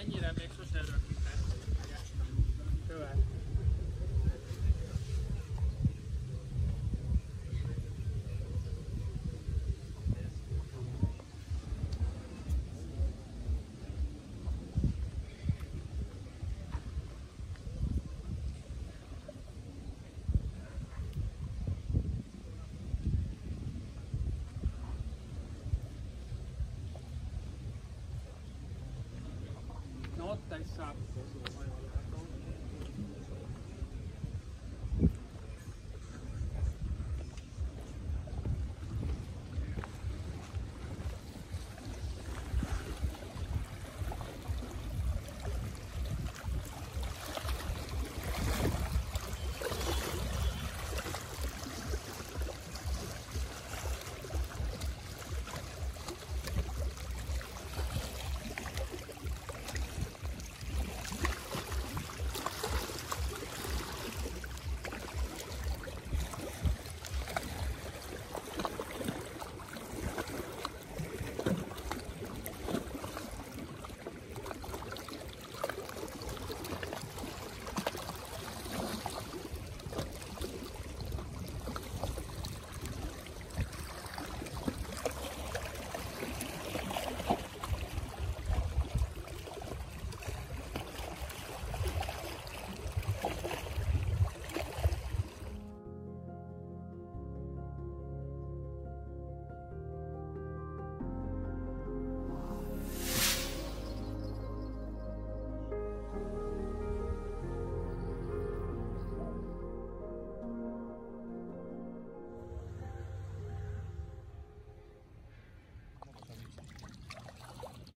Ennyire még sose rögzített. Hát. Követ. mais.